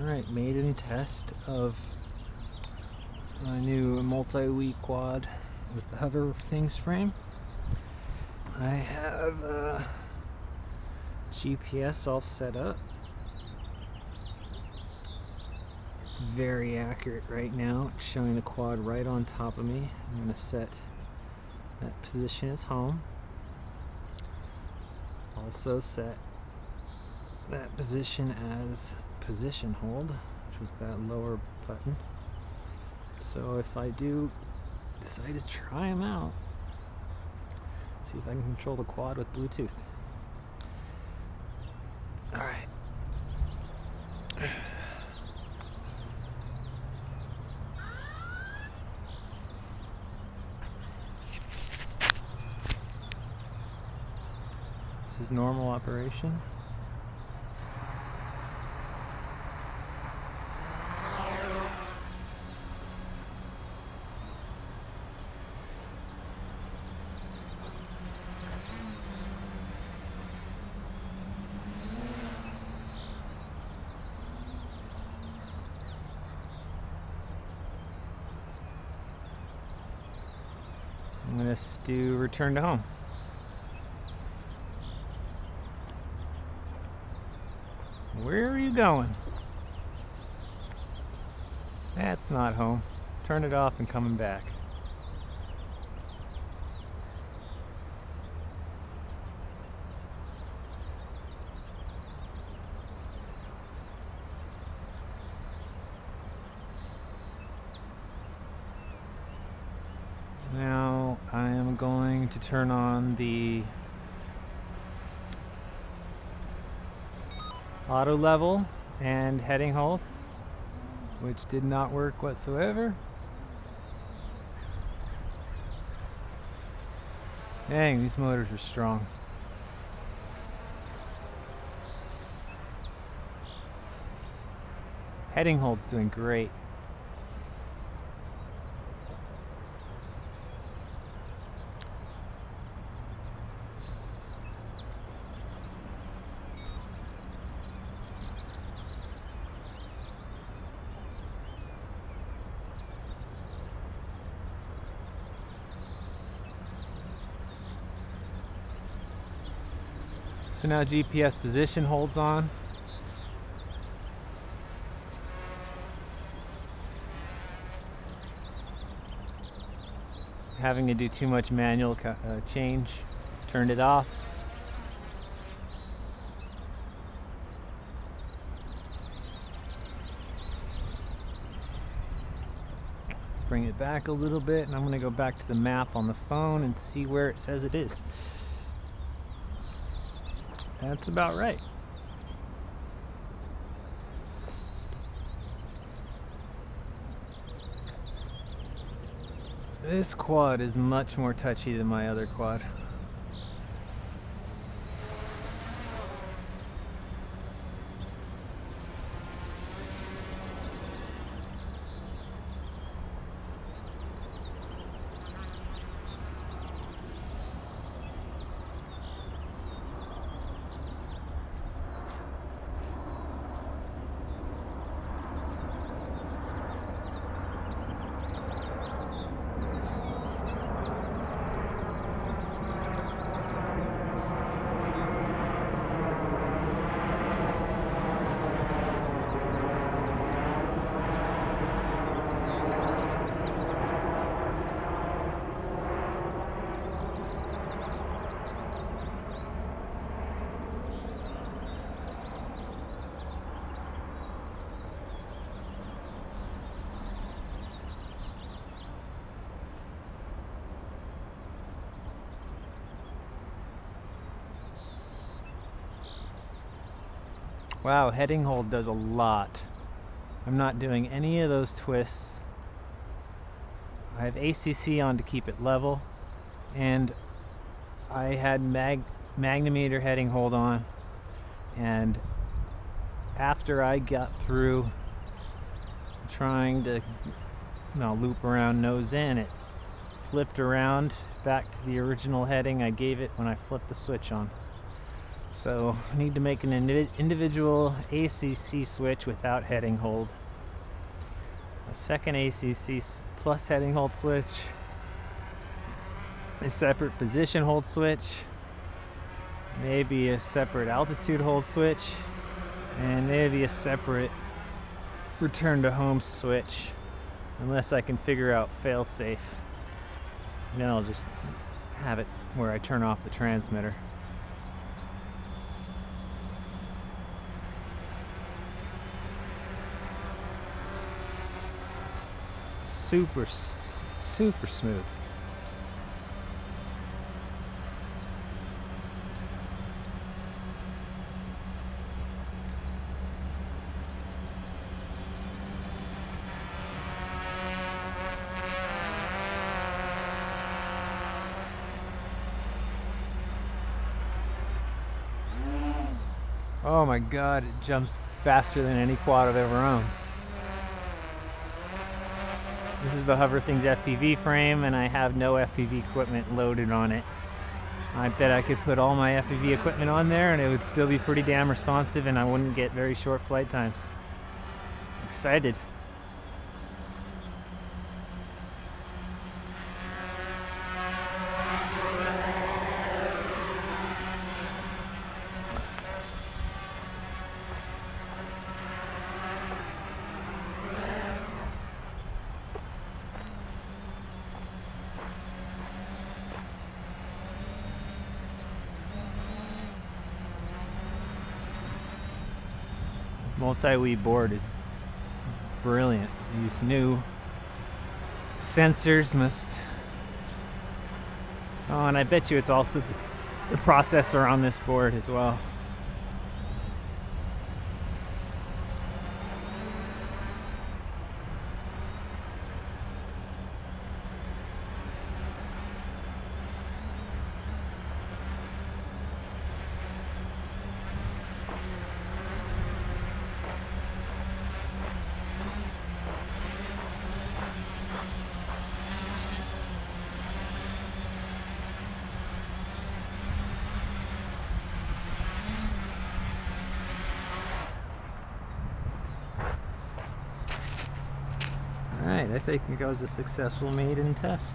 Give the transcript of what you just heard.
Alright, maiden test of my new MultiWii quad with the hover things frame. I have uh, GPS all set up. It's very accurate right now, it's showing the quad right on top of me. I'm going to set that position as home. Also set that position as position hold, which was that lower button. So if I do decide to try them out, see if I can control the quad with Bluetooth. All right. This is normal operation. Gonna do return to home. Where are you going? That's not home. Turn it off and coming back. Now I am going to turn on the auto level and heading hold, which did not work whatsoever. Dang, these motors are strong. Heading hold's doing great. So now GPS position holds on. Having to do too much manual uh, change, turned it off. Let's bring it back a little bit and I'm going to go back to the map on the phone and see where it says it is. That's about right. This quad is much more touchy than my other quad. Wow, heading hold does a lot. I'm not doing any of those twists. I have ACC on to keep it level and I had mag magnimeter heading hold on and after I got through trying to you know, loop around nose in it flipped around back to the original heading I gave it when I flipped the switch on. So I need to make an indivi- individual ACC switch without heading hold. A second ACC plus heading hold switch. A separate position hold switch. Maybe a separate altitude hold switch. And maybe a separate return to home switch. Unless I can figure out fail safe. Then I'll just have it where I turn off the transmitter. Super super smooth. Oh my god, it jumps faster than any quad I've ever owned. This is the Hoverthings FPV frame and I have no FPV equipment loaded on it. I bet I could put all my FPV equipment on there and it would still be pretty damn responsive and I wouldn't get very short flight times. Excited. Multi-weed board is brilliant. These new sensors must. Oh, and I bet you it's also the processor on this board as well. Alright, I think it was a successful maiden test.